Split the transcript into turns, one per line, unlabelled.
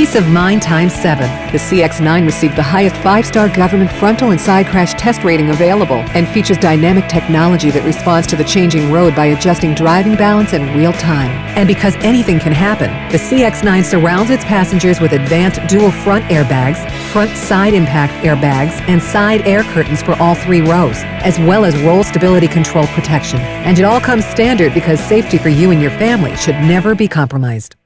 Peace of mind times 7. The CX-9 received the highest 5-star government frontal and side crash test rating available and features dynamic technology that responds to the changing road by adjusting driving balance in real time. And because anything can happen, the CX-9 surrounds its passengers with advanced dual front airbags, front side impact airbags, and side air curtains for all three rows, as well as roll stability control protection. And it all comes standard because safety for you and your family should never be compromised.